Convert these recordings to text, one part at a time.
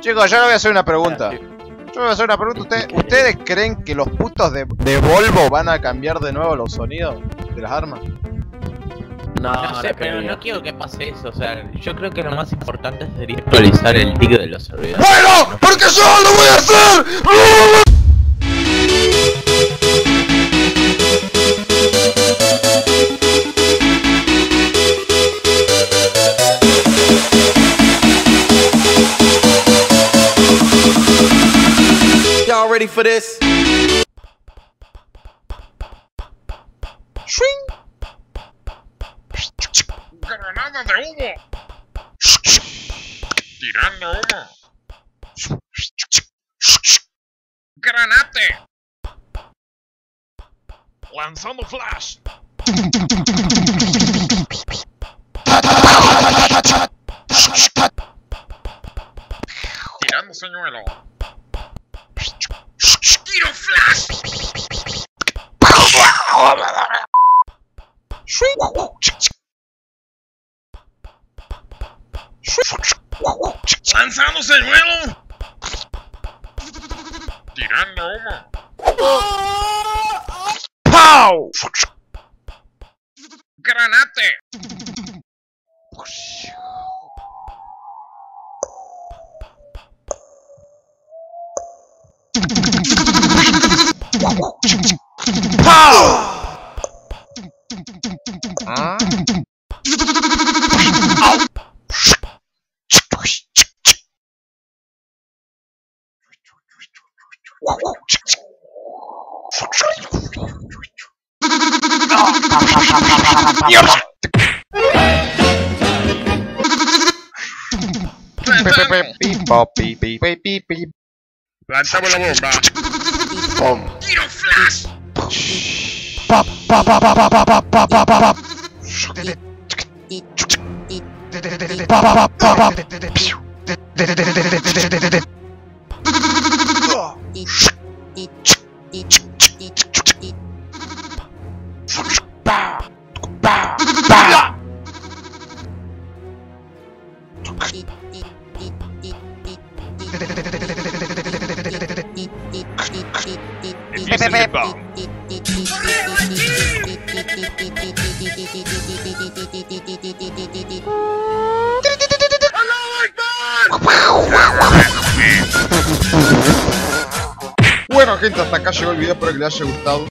Chicos, yo le voy a hacer una pregunta. Yo le voy a hacer una pregunta. ¿Ustedes, ¿ustedes creen que los putos de, de Volvo van a cambiar de nuevo los sonidos de las armas? No, no sé, pero no quiero que pase eso. O sea, yo creo que lo más importante sería actualizar el tic de los servidores. ¡Bueno! ¡Porque yo lo voy a hacer! Granada de humo. Tirando humo. Granate. Lanzando flash. Tirando señuelo. Lanzando señuelo. Tirando humo. ¡Pow! Granate. ¡Pow! Lanzamos la bomba. Pum. Tiro flash. Bap bap bap bap bap bap bap bap bap bap. Şuk dede. Çık çık çık. Dede dede dede. Bap bap bap bap. Dede dede dede dede dede dede. Şuk çık çık çık çık çık çık. Şuk şuk ba ba ba. If you see the bomb. Bueno gente, hasta acá llegó el video, espero que les haya gustado.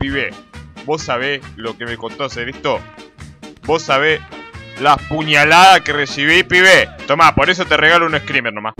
Pibe, ¿vos sabés lo que me costó hacer esto? ¿Vos sabés la puñalada que recibí, pibe? Tomá, por eso te regalo un screamer nomás.